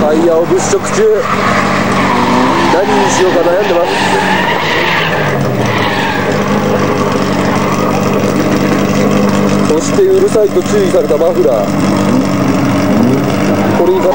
タイヤを物色中何にしようか悩んでます。そしてうるさいと注意されたマフラー。これにか